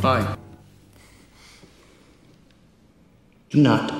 Fine. Do not